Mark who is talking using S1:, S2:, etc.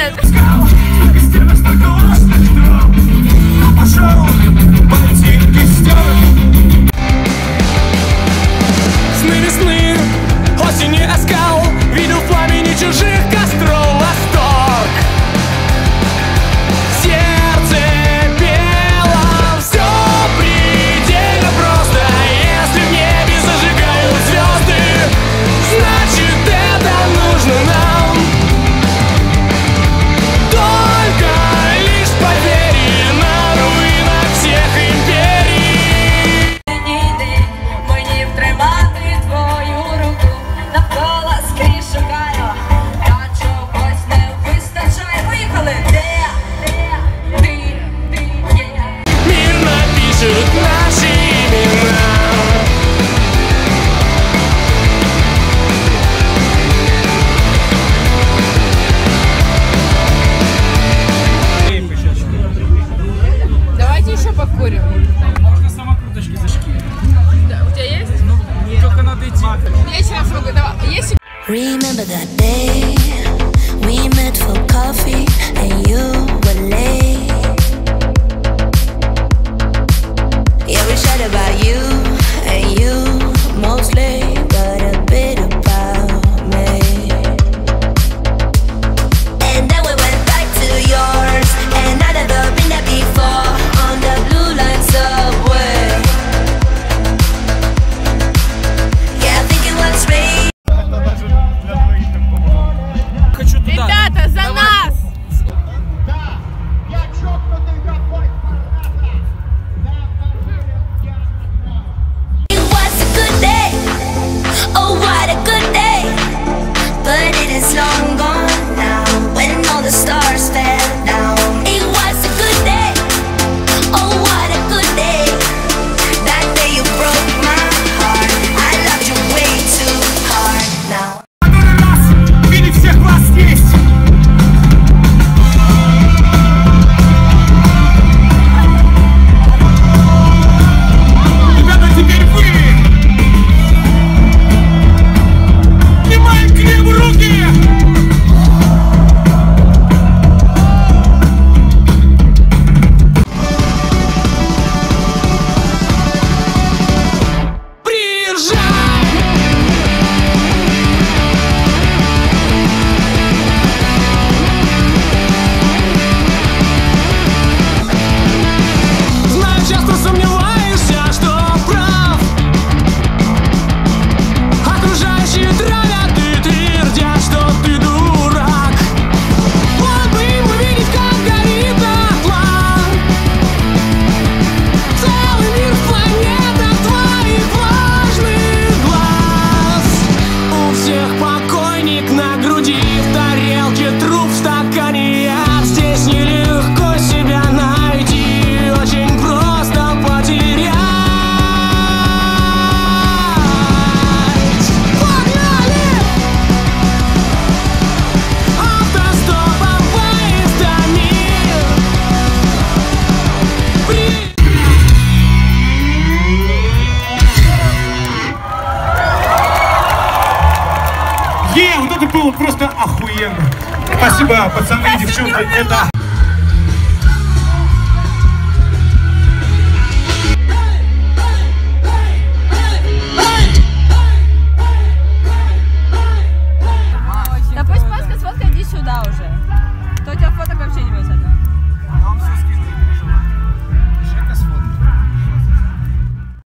S1: Yes. подойти.
S2: Remember that day we met for coffee and you were late.
S3: вот это было просто охуенно. Спасибо, пацаны и девчонки, это